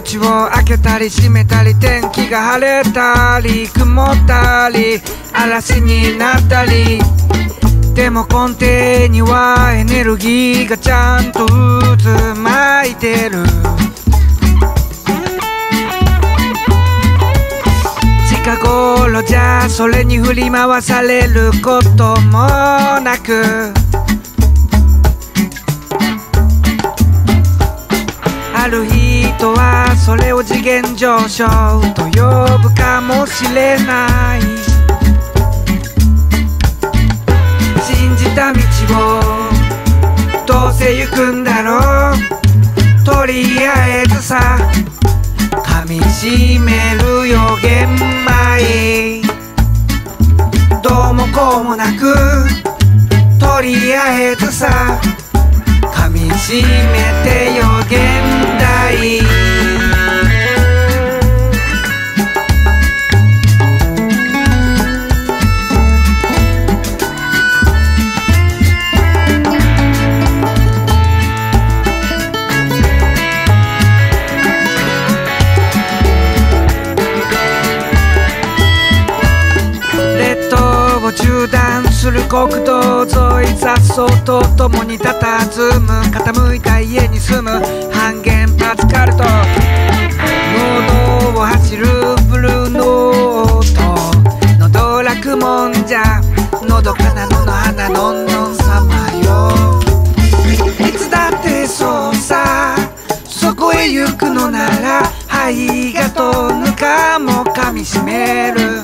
開けたり閉めたり天気が晴れたり曇ったり嵐になったり。でも根底にはエネルギーがちゃんと渦巻いてる。近頃じゃそれに振り回されることもなく。ある人はそれを次元上昇と呼ぶかもしれない。信じた道をどうせ行くんだろう。とりあえずさ噛みしめる予言前どうもこうもなくとりあえずさ噛みしめて断する国道沿い雑草と共に佇む。傾いた家に住む。半原発カルト。農道を走るブルーノート。の道楽もんじゃ。のどかな野の花のんのん様よ。いつだってそうさ。そこへ行くのなら肺がとぬかも噛みしめる。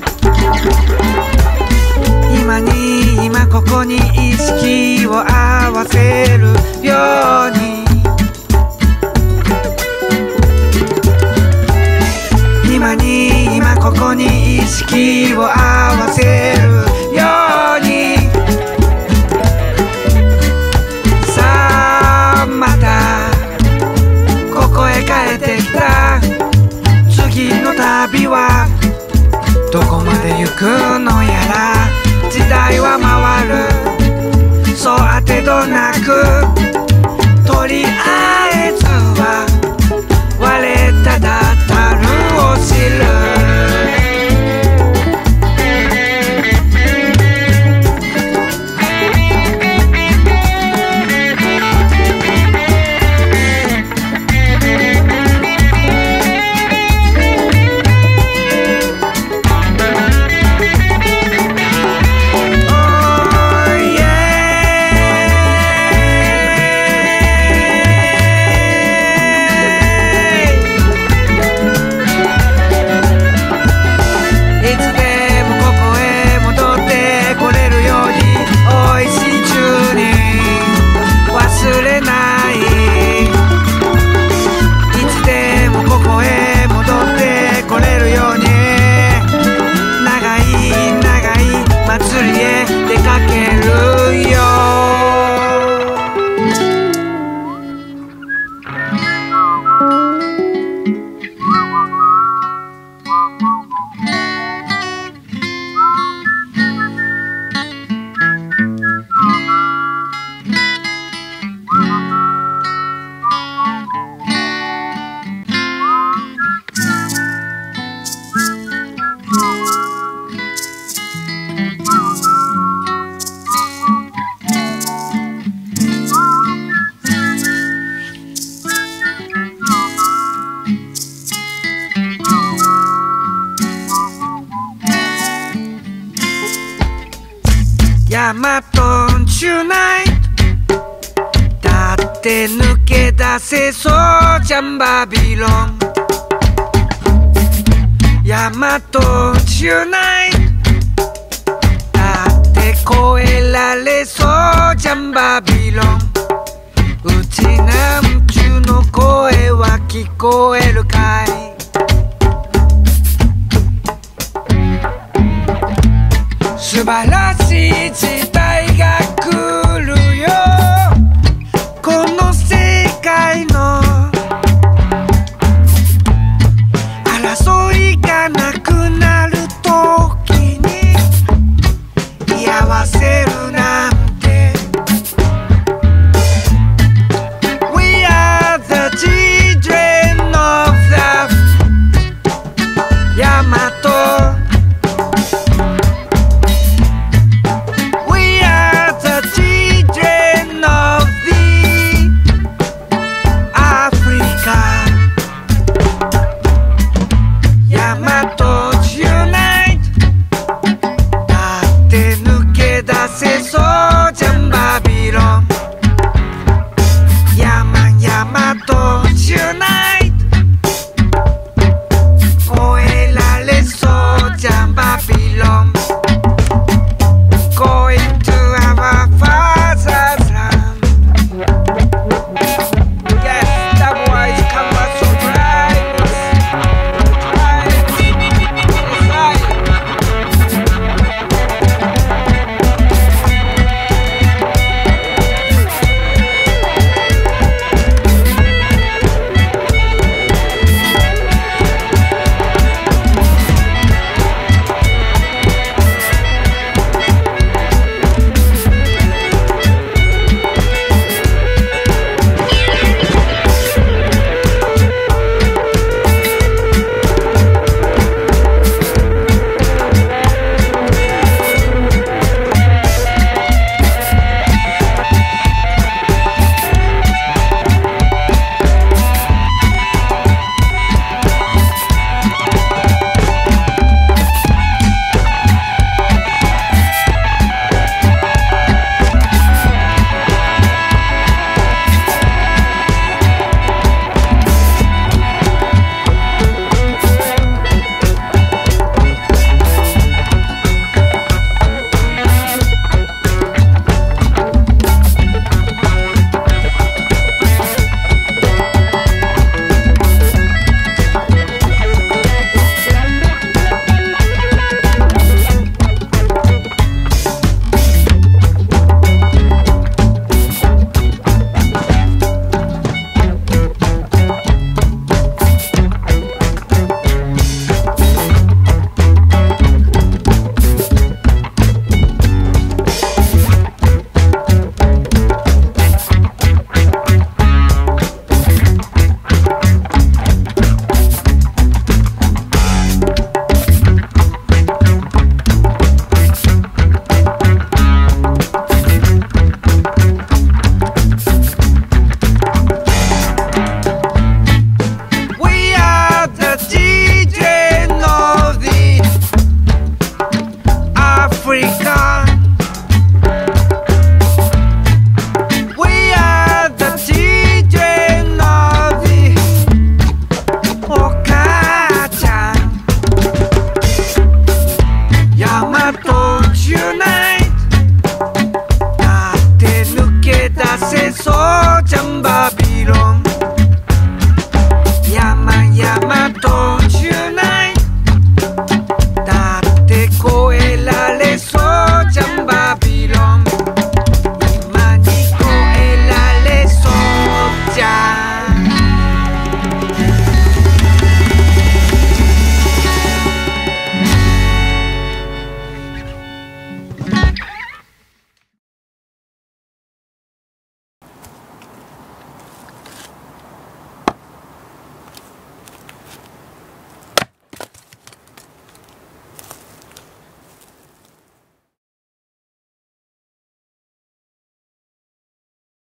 ンチュナイトだって抜け出せそうじゃんバビロン。ヤマトンチュナイトだって超えられそうじゃんバビロン。うちなんちゅうの声は聞こえるかい。素晴らしい時代が来る sky